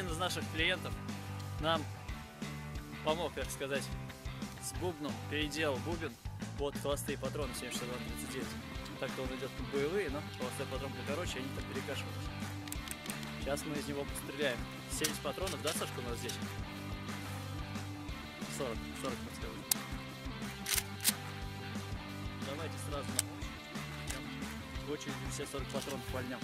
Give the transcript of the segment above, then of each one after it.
наших клиентов нам помог, так сказать, с бубном, переделал бубен под холостые патроны 762-39. Так-то он идет боевые, но холостой патрон покороче, они там перекашиваются. Сейчас мы из него постреляем. 70 патронов, да, Сашка, у нас здесь? 40, 40 подскажу. Давайте сразу на очередь. В очередь все 40 патронов вольнем.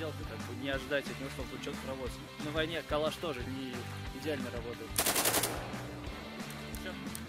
сделка, как бы не ожидать от него, что он тут что-то работает. На войне калаш тоже не идеально работает. Все.